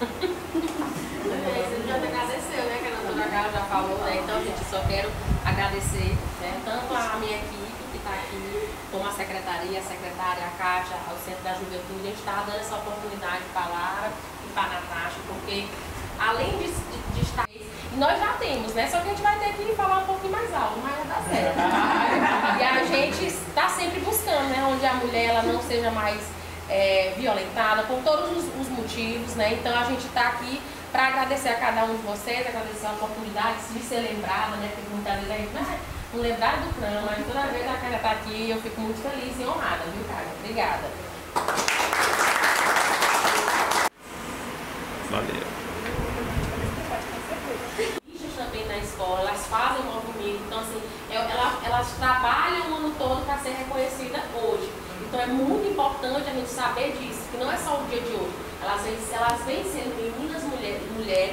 Você já agradeceu, né? Que a doutora Carla já falou, né? Então, assim, a gente, só quer agradecer tanto a minha equipe que está aqui, como a secretaria, a secretária, a Cátia, ao Centro da Juventude, a gente está dando essa oportunidade de falar e para Natasha, porque além de, estar. Nós já temos, né? Só que a gente vai ter que falar um pouquinho mais alto, mas não dá certo. e a gente está sempre buscando, né? Onde a mulher ela não seja mais é, violentada, por todos os motivos, né? Então a gente está aqui para agradecer a cada um de vocês, agradecer a oportunidade de ser lembrada, né? Porque muitas vezes a gente ah, não lembrar do CRAM, mas toda vez a cara está aqui eu fico muito feliz e honrada, viu, cara? Obrigada. Valeu. também na escola, elas fazem movimento, então assim, é, elas, elas trabalham o ano todo para ser reconhecida hoje. Então é muito importante a gente saber disso, que não é só o dia de hoje. Elas vêm, elas vêm sendo meninas mulheres, mulheres